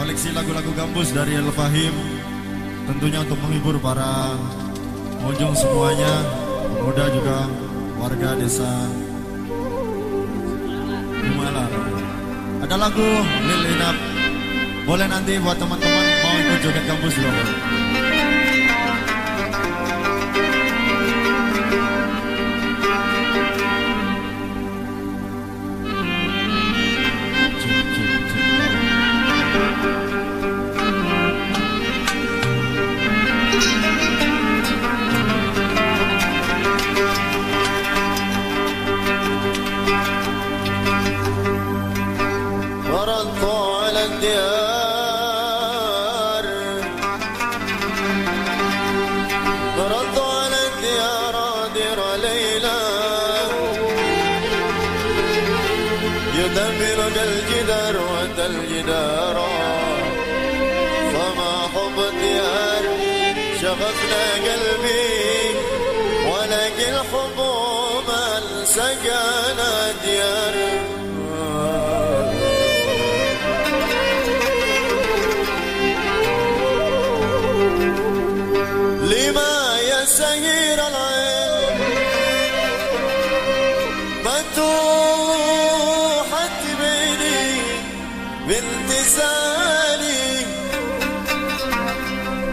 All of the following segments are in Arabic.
koleksi lagu-lagu gambus dari El Fahim tentunya untuk menghibur para pengunjung semuanya pemuda juga warga desa Gumalar ada lagu Lil Inap. Boleh nanti buat teman-teman mau ikut joget gambus juga الجدار الجدار. فما حب الديار شغفنا قلبي ولكن حب من سكن ديار لما يسير العين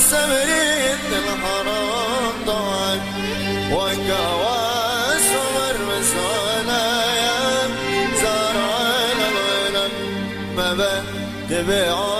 إن الحرام ضاعت وكوا صبر مسولا يا زرع الغنم ما بتبيعون